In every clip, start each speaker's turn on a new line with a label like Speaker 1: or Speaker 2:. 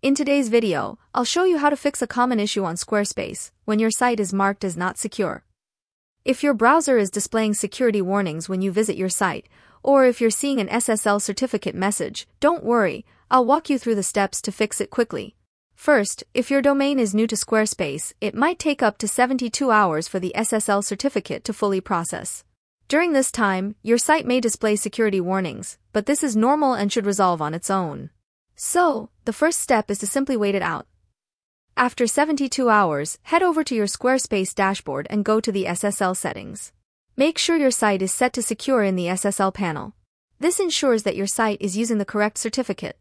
Speaker 1: In today's video, I'll show you how to fix a common issue on Squarespace when your site is marked as not secure. If your browser is displaying security warnings when you visit your site, or if you're seeing an SSL certificate message, don't worry, I'll walk you through the steps to fix it quickly. First, if your domain is new to Squarespace, it might take up to 72 hours for the SSL certificate to fully process. During this time, your site may display security warnings, but this is normal and should resolve on its own. So, the first step is to simply wait it out. After 72 hours, head over to your Squarespace dashboard and go to the SSL settings. Make sure your site is set to secure in the SSL panel. This ensures that your site is using the correct certificate.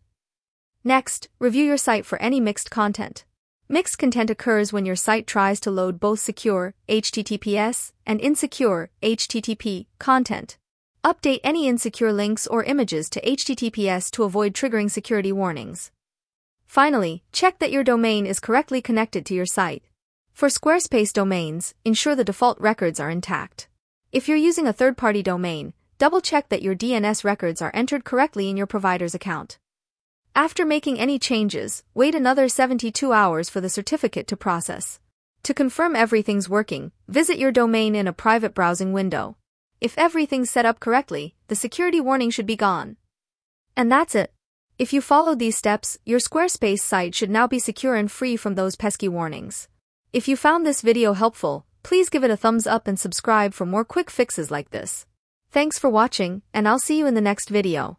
Speaker 1: Next, review your site for any mixed content. Mixed content occurs when your site tries to load both secure, HTTPS, and insecure, HTTP, content. Update any insecure links or images to HTTPS to avoid triggering security warnings. Finally, check that your domain is correctly connected to your site. For Squarespace domains, ensure the default records are intact. If you're using a third-party domain, double-check that your DNS records are entered correctly in your provider's account. After making any changes, wait another 72 hours for the certificate to process. To confirm everything's working, visit your domain in a private browsing window. If everything's set up correctly, the security warning should be gone. And that's it. If you followed these steps, your Squarespace site should now be secure and free from those pesky warnings. If you found this video helpful, please give it a thumbs up and subscribe for more quick fixes like this. Thanks for watching, and I'll see you in the next video.